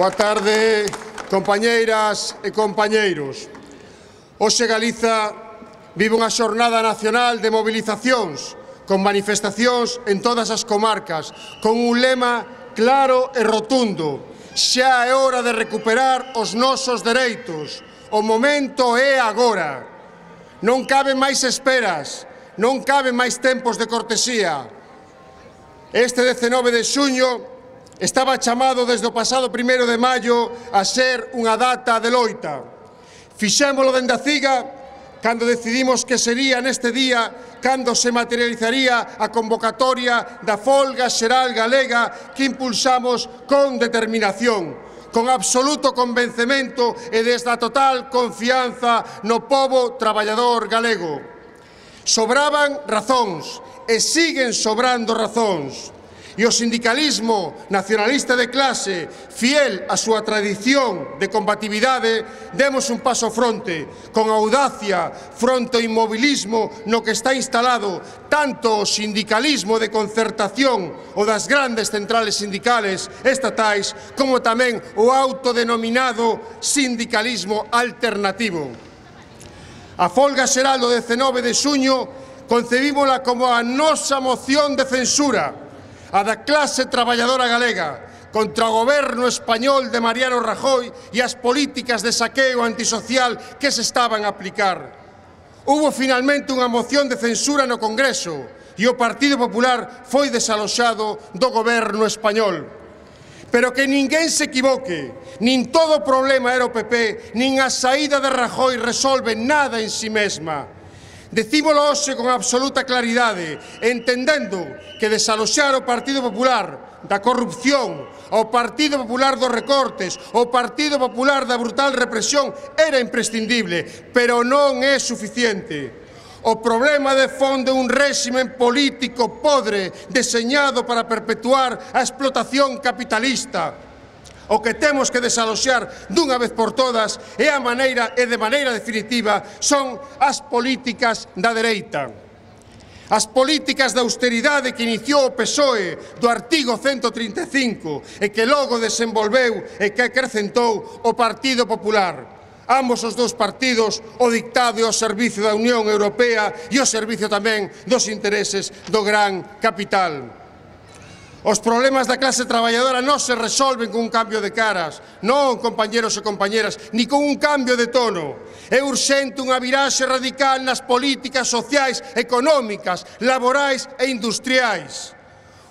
Boa tarde, compañeiras e compañeiros. Hoxe Galiza vive unha xornada nacional de movilizacións, con manifestacións en todas as comarcas, con un lema claro e rotundo. Xa é hora de recuperar os nosos dereitos. O momento é agora. Non caben máis esperas, non caben máis tempos de cortesía. Este 19 de xuño estaba chamado desde o pasado primeiro de maio a ser unha data de loita. Fixémolo dende a CIGA cando decidimos que sería neste día cando se materializaría a convocatoria da folga xeral galega que impulsamos con determinación, con absoluto convencemento e desde a total confianza no povo traballador galego. Sobraban razóns e siguen sobrando razóns. E o sindicalismo nacionalista de clase, fiel á súa tradición de combatividade, demos un paso fronte, con audacia, fronte ao inmobilismo no que está instalado tanto o sindicalismo de concertación ou das grandes centrales sindicales estatais, como tamén o autodenominado sindicalismo alternativo. A folga xeral do 19 de xuño concebímola como a nosa moción de censura a da clase traballadora galega contra o goberno español de Mariano Rajoy e as políticas de saqueo antisocial que se estaban a aplicar. Hubo finalmente unha moción de censura no Congreso e o Partido Popular foi desaloxado do goberno español. Pero que ninguén se equivoque, nin todo o problema era o PP, nin a saída de Rajoy resolve nada en si sí mesma. Decímolo hoxe con absoluta claridade, entendendo que desaloxar o Partido Popular da corrupción, o Partido Popular dos recortes, o Partido Popular da brutal represión era imprescindible, pero non é suficiente. O problema de fondo é un réximen político podre deseñado para perpetuar a explotación capitalista o que temos que desaloxar dunha vez por todas e a maneira e de maneira definitiva son as políticas da dereita. As políticas de austeridade que iniciou o PSOE do artigo 135 e que logo desenvolveu e que acrecentou o Partido Popular. Ambos os dous partidos o dictado e o servicio da Unión Europea e o servicio tamén dos intereses do gran capital. Os problemas da clase traballadora non se resolven cun cambio de caras, non, compañeros e compañeras, ni con un cambio de tono. É urxente unha viraxe radical nas políticas sociais, económicas, laborais e industriais.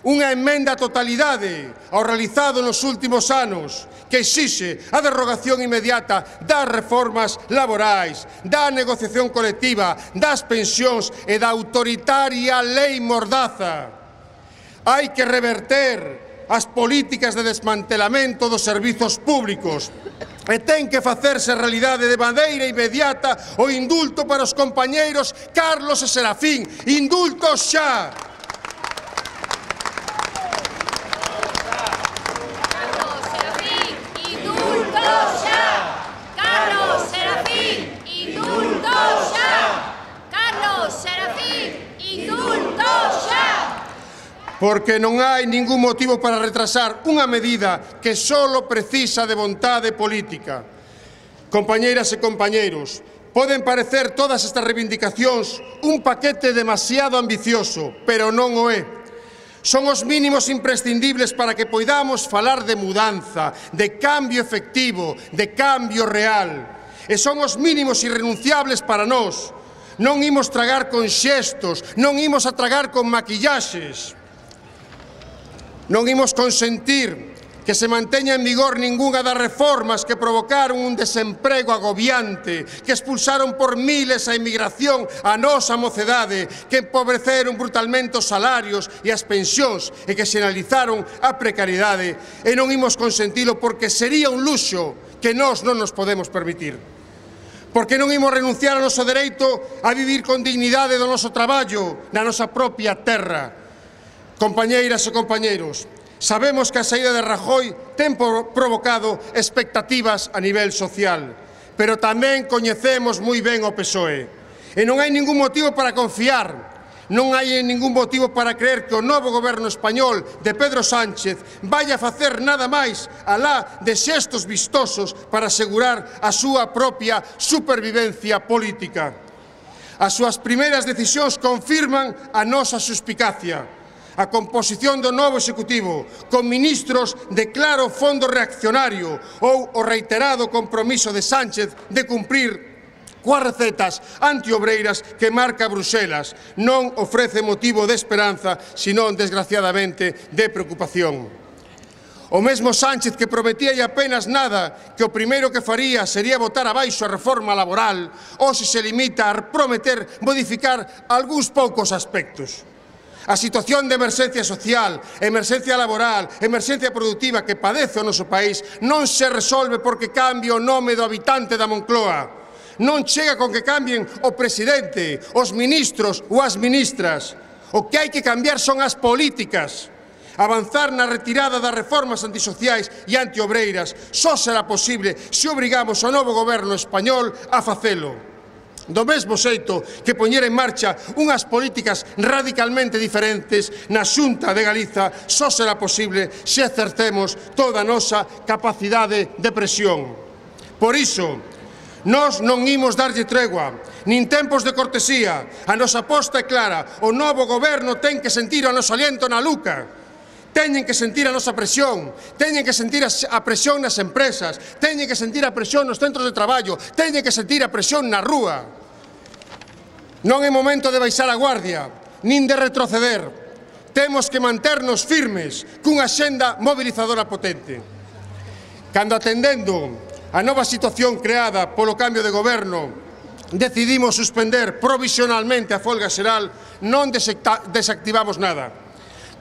Unha emenda a totalidade ao realizado nos últimos anos que exixe a derrogación inmediata das reformas laborais, da negociación colectiva, das pensións e da autoritaria lei mordaza Hai que reverter as políticas de desmantelamento dos servizos públicos e ten que facerse realidade de maneira inmediata o indulto para os compañeiros Carlos e Serafín. Indulto xa! porque non hai ningún motivo para retrasar unha medida que só precisa de vontade política. Compañeiras e compañeiros, poden parecer todas estas reivindicacións un paquete demasiado ambicioso, pero non o é. Son os mínimos imprescindibles para que poidamos falar de mudanza, de cambio efectivo, de cambio real. E son os mínimos irrenunciables para nós. Non imos tragar con xestos, non imos a tragar con maquillaxes. Non imos consentir que se manteña en vigor ningunha das reformas que provocaron un desemprego agobiante, que expulsaron por miles a emigración a nosa mocedade, que empobreceron brutalmente os salarios e as pensións e que xenalizaron a precariedade. E non imos consentilo porque sería un luxo que nós non nos podemos permitir. Porque non imos renunciar ao noso dereito a vivir con dignidade do noso traballo na nosa propia terra, Compañeiras e compañeiros, sabemos que a saída de Rajoy ten provocado expectativas a nivel social, pero tamén coñecemos moi ben o PSOE. E non hai ningún motivo para confiar, non hai ningún motivo para creer que o novo goberno español de Pedro Sánchez vai a facer nada máis alá de xestos vistosos para asegurar a súa propia supervivencia política. As súas primeiras decisións confirman a nosa suspicacia a composición do novo Executivo, con ministros de claro fondo reaccionario ou o reiterado compromiso de Sánchez de cumprir coas recetas antiobreiras que marca Bruxelas non ofrece motivo de esperanza, senón, desgraciadamente, de preocupación. O mesmo Sánchez que prometía e apenas nada que o primeiro que faría sería votar abaixo a reforma laboral ou se se limita a prometer modificar algúns poucos aspectos. A situación de emerxencia social, emerxencia laboral, emerxencia productiva que padece o noso país non se resolve porque cambie o nome do habitante da Moncloa. Non chega con que cambien o presidente, os ministros ou as ministras. O que hai que cambiar son as políticas. Avanzar na retirada das reformas antisociais e antiobreiras só será posible se obrigamos ao novo goberno español a facelo. Do mesmo xeito que poñer en marcha unhas políticas radicalmente diferentes na Xunta de Galiza só será posible se acertemos toda a nosa capacidade de presión. Por iso, Nós non imos darlle tregua, nin tempos de cortesía. A nosa aposta é clara, o novo goberno ten que sentir o noso aliento na luca. Teñen que sentir a nosa presión, teñen que sentir a presión nas empresas, teñen que sentir a presión nos centros de traballo, teñen que sentir a presión na rúa. Non é momento de baixar a guardia, nin de retroceder. Temos que manternos firmes cunha xenda mobilizadora potente. Cando atendendo a nova situación creada polo cambio de goberno decidimos suspender provisionalmente a folga xeral, non desactivamos nada.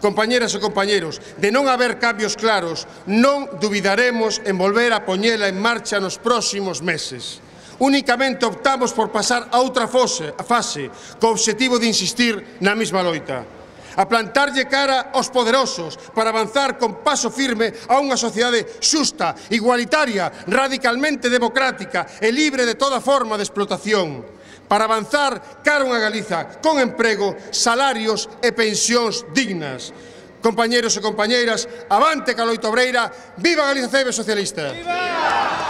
Compañeras e compañeros, de non haber cambios claros, non dubidaremos en volver a poñela en marcha nos próximos meses. Únicamente optamos por pasar a outra fose, a fase, co obxectivo de insistir na mesma loita a plantarlle cara aos poderosos para avanzar con paso firme a unha sociedade xusta, igualitaria, radicalmente democrática e libre de toda forma de explotación. Para avanzar cara unha Galiza con emprego, salarios e pensións dignas. Compañeros e compañeiras, avante Caloito obreira, viva Galiza Cebe Socialista! Viva!